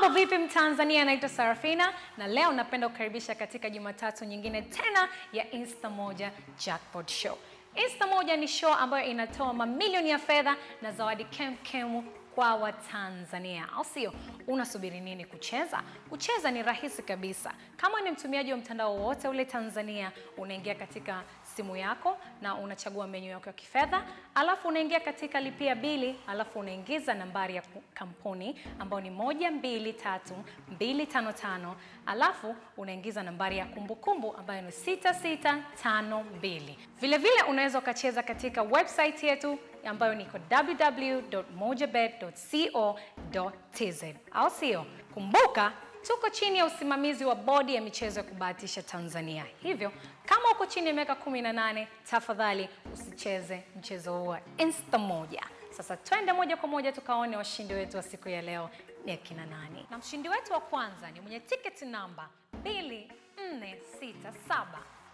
Mambo vipi Mtanzania, naitwa Sarafina na leo napenda kukaribisha katika Jumatatu nyingine tena ya Insta Moja Jackpot Show. Insta Moja ni show ambayo inatoa mamilioni ya fedha na zawadi kemkemu kwa Watanzania, au sio? Unasubiri nini kucheza? Kucheza ni rahisi kabisa. Kama ni mtumiaji wa mtandao wowote ule Tanzania, unaingia katika simu yako na unachagua menyu yako ya kifedha, alafu unaingia katika lipia bili, alafu unaingiza nambari ya kampuni ambayo ni moja mbili tatu mbili tano tano, alafu unaingiza nambari ya kumbukumbu ambayo ni sita sita tano mbili. Vile vile unaweza ukacheza katika website yetu ambayo niko www.mojabet.co.tz, au sio? Kumbuka tuko chini ya usimamizi wa bodi ya michezo ya kubahatisha Tanzania. Hivyo kama uko chini ya miaka 18, tafadhali usicheze mchezo huu wa Insta Moja. Sasa twende moja kwa moja tukaone washindi wetu wa siku ya leo ni akina nani. Na mshindi wetu wa kwanza ni mwenye tiketi namba 2467.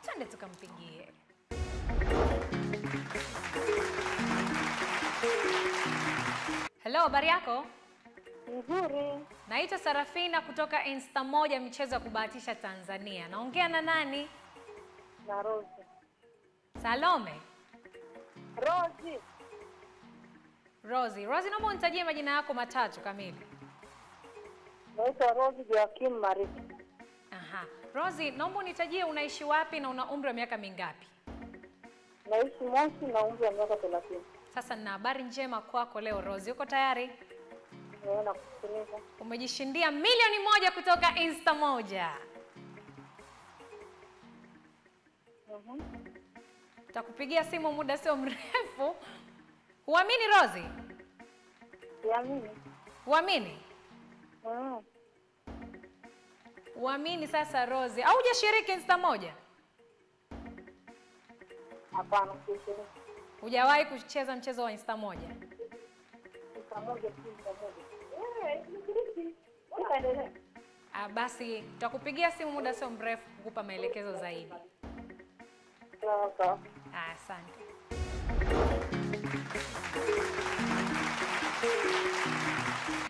Twende tukampigie. Hello, habari yako? Nzuri. Naitwa Sarafina kutoka Insta Moja michezo ya kubahatisha Tanzania. Naongea na nani? Na Rose. Salome. Rose. Rosi. Rosi, naomba unitajie majina yako matatu kamili. Naitwa Rosi Joakim Mariki. Aha. Rosi, naomba unitajie unaishi wapi na una umri wa miaka mingapi? Naishi Moshi na umri wa miaka thelathini. Sasa nina habari njema kwako leo Rosi. Uko tayari? Umejishindia milioni moja kutoka Insta Moja. takupigia Tutakupigia simu muda sio mrefu. Huamini Rozi? Siamini. Huamini? Huamini sasa Rozi. Au hujashiriki Insta Moja? Hapana, sijashiriki. Hujawahi kucheza mchezo wa Insta Moja? Insta moja Insta moja. Ah, basi tutakupigia simu muda sio mrefu kukupa maelekezo zaidi. Sawa. Ah, Asante.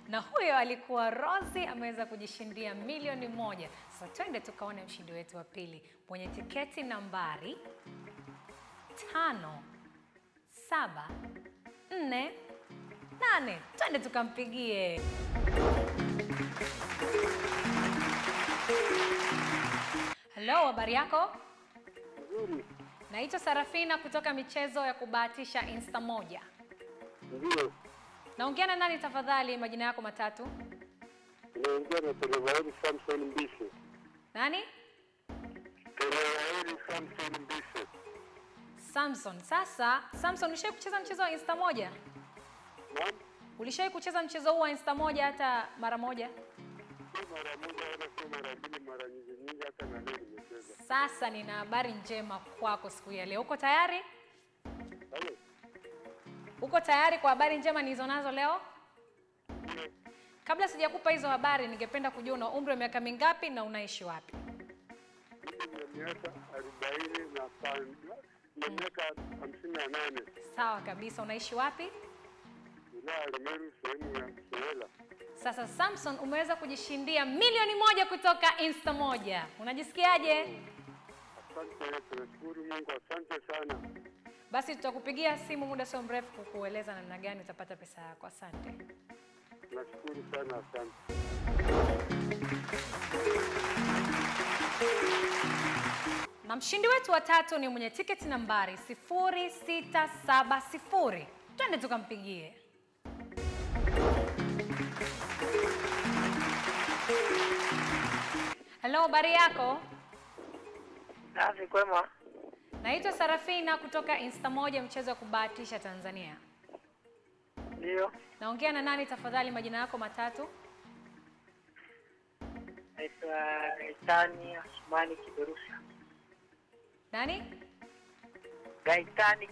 Na huyo alikuwa Rozi ameweza kujishindia milioni moja. Sasa twende tukaone mshindi wetu wa pili mwenye tiketi nambari tano saba nne nane. Twende tukampigie. Hello, habari yako? Nzuri. Naitwa Sarafina kutoka michezo ya kubahatisha Insta Moja. Ndio. Naongea na nani tafadhali, majina yako matatu? Naongea na Televaeli Samson Mbise. Nani? Televaeli Samson Mbise. Samson. Sasa Samson, ushawahi kucheza mchezo wa Insta Moja? Naam. Ulishawahi kucheza mchezo huu wa Insta Moja hata mara moja? Mara moja wala sio mara mbili, mara nyingi nyingi, hata na leo nimecheza. Sasa nina habari njema kwako siku ya leo. Uko tayari? Halo. Uko tayari kwa habari njema nilizo nazo leo? Kabla sijakupa hizo habari, ningependa kujua una umri wa miaka mingapi na unaishi wapi? Mimi miaka arobaini na miaka hamsini na nane Sawa kabisa. Unaishi wapi? Wilaya ya Rumeru, sehemu ya Soela. Sasa Samson, umeweza kujishindia milioni moja kutoka Insta Moja. Unajisikiaje? Asante, tunashukuru Mungu, asante sana. Basi tutakupigia simu muda sio mrefu kukueleza namna gani utapata pesa yako. Asante. Nashukuru sana, asante. Na mshindi wetu wa tatu ni mwenye tiketi nambari 0670. Twende tukampigie. Habari yako? Safi kwema. Naitwa Sarafina kutoka Insta Moja, mchezo wa kubahatisha Tanzania. Ndio. Naongea na nani tafadhali, majina yako matatu? Naitwa Gaitani Asmani Kiberusha. Nani? Gaitani.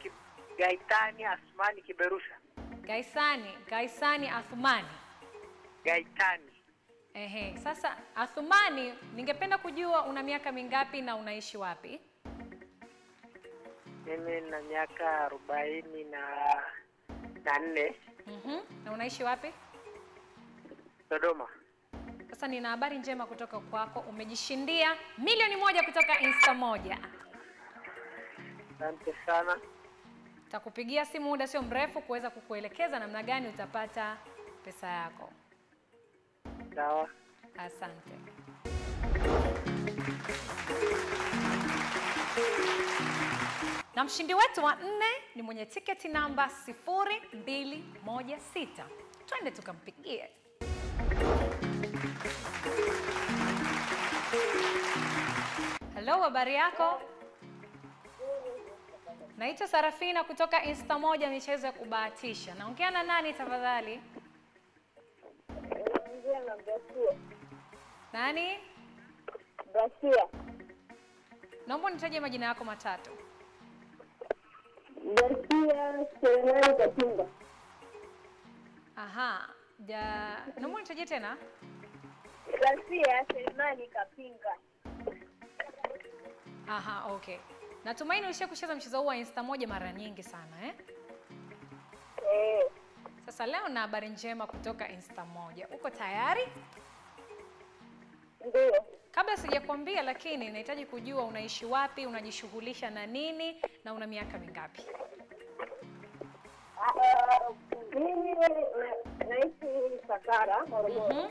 Gaitani Asmani Kiberusha. Gaisani, Gaisani Athumani. Gaitani. Ehe, sasa Athumani, ningependa kujua una miaka mingapi na unaishi wapi? Mimi na miaka arobaini na na nne Mhm. Na unaishi wapi? Dodoma. Sasa nina habari njema kutoka kwako, umejishindia milioni moja kutoka Insta moja. Asante sana. Takupigia simu muda sio mrefu kuweza kukuelekeza namna gani utapata pesa yako. Asante. Na mshindi wetu wa nne ni mwenye tiketi namba 0216. Twende tukampigie. Hello, habari yako? Naitwa Sarafina kutoka Insta moja michezo ya kubahatisha. Naongea na nani tafadhali? Naongea na Brasia. Nani? Brasia. Naomba nitaje majina yako matatu. Brasia Selemani Katumba. Aha. Ja, naomba nitaje tena. Brasia Selemani Kapinga. Aha, okay. Natumaini ulisha kucheza mchezo huu wa Insta moja mara nyingi sana eh? Eh, Sasa leo na habari njema kutoka Insta moja. Uko tayari? ndio. Kabla sijakwambia, lakini nahitaji kujua unaishi wapi, unajishughulisha na nini na una miaka mingapi? Ah, Mimi naishi Sakara, Morogoro. Mhm.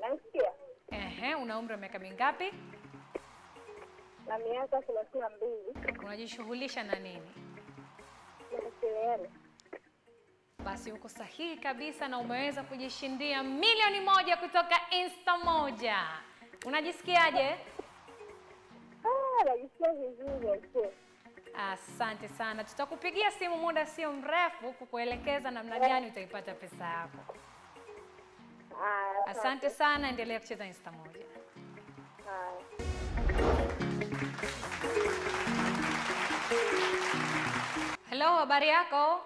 Nasikia Ehe, una umri wa miaka mingapi? na miaka thelathini na mbili. Unajishughulisha na nini? Mawasiliano. Basi uko sahihi kabisa na umeweza kujishindia milioni moja kutoka Insta moja. Unajisikiaje? Ah, najisikia vizuri. Asante sana. Tutakupigia simu muda sio mrefu kukuelekeza namna gani utaipata pesa yako. Ah, Asante sana, endelea kucheza Insta moja. Hello, habari yako?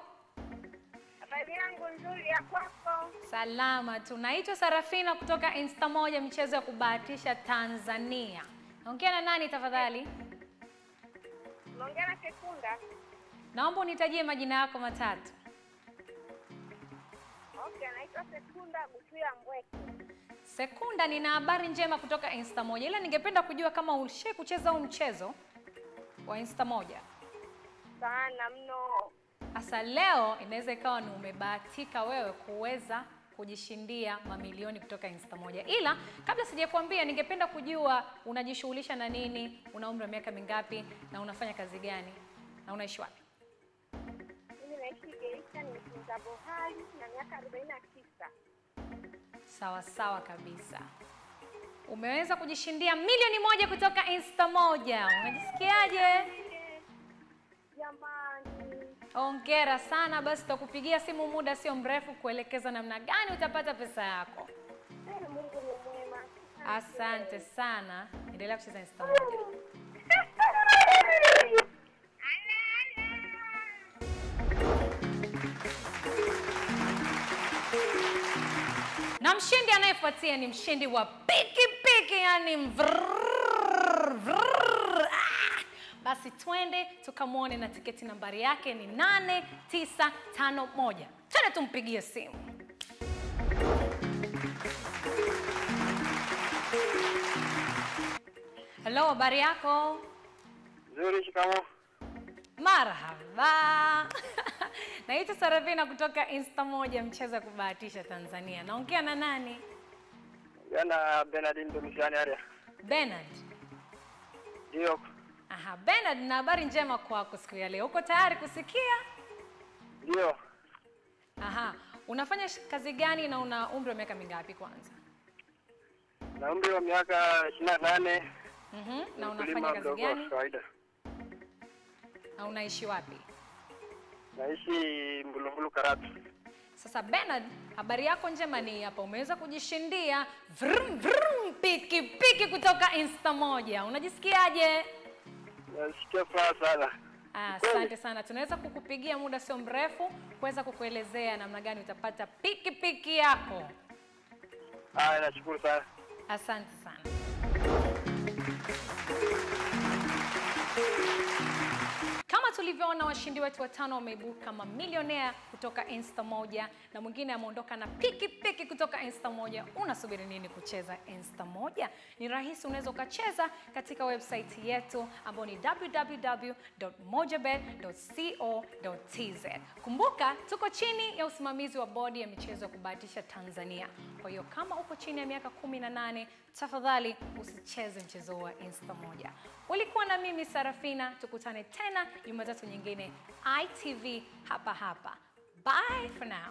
Nzuri ya kwako? Salama tunaitwa Sarafina kutoka Insta moja michezo ya kubahatisha Tanzania. Naongea na nani tafadhali? Naongea na Sekunda? Naomba unitajie majina yako matatu. Okay, naitwa Sekunda Busia Mbweke. Sekunda, nina habari njema kutoka Insta moja, ila ningependa kujua kama ulishe kucheza huu mchezo wa Insta moja. Sana mno. Sasa leo inaweza ikawa ni umebahatika wewe kuweza kujishindia mamilioni kutoka Insta moja, ila kabla sijakwambia, ningependa kujua unajishughulisha na nini, una umri wa miaka mingapi, na unafanya kazi gani, na unaishi wapi? Mimi naishi Geita, ni mtunza bohari na miaka arobaini na tisa. Sawa sawa kabisa. Umeweza kujishindia milioni moja kutoka Insta moja. Unajisikiaje? Jamani, Hongera sana. Basi tutakupigia simu muda sio mrefu kuelekeza namna gani utapata pesa yako. Asante sana, endelea kucheza Insta moja. Na mshindi anayefuatia ni mshindi wa pikipiki, yani mvrrr, vrrr. Basi twende tukamwone, na tiketi nambari yake ni 8951. Twende tumpigie simu. Hello, habari yako? Nzuri, shikamo. Marhaba. Naitwa Sarafina kutoka Insta moja mchezo ya kubahatisha Tanzania. Naongea na nani? Jana Benadin mtumishani area. Bernard. Ndio, Aha, Bernard, na habari njema kwako siku ya leo. Uko tayari kusikia? ndio. Aha, unafanya kazi gani na una umri wa miaka mingapi kwanza? Na umri wa miaka ishirini na nane. Mhm, na unafanya kazi gani? kawaida. Na unaishi wapi? Naishi Mbulumbulu Karatu. Sasa Bernard, habari yako njema ni hapa, umeweza kujishindia vrum, vrum, piki piki kutoka Insta moja. Unajisikiaje? Nasikia furaha sana. Ah, Asante sana, tunaweza kukupigia muda sio mrefu kuweza kukuelezea namna gani utapata pikipiki piki yako. Ah, nashukuru sana. Asante sana. Tulivyoona washindi wetu watano wameibuka mamilionea kutoka insta moja na mwingine ameondoka na pikipiki piki kutoka insta moja. Unasubiri nini kucheza insta moja? Ni rahisi unaweza ukacheza katika website yetu ambayo ni www.mojabet.co.tz kumbuka tuko chini ya usimamizi wa bodi ya michezo ya kubahatisha tanzania. Kwa hiyo kama uko chini ya miaka 18 tafadhali usicheze mchezo wa insta moja. Ulikuwa na mimi sarafina. Tukutane tena jumatatu nyingine itv hapa hapa. Bye for now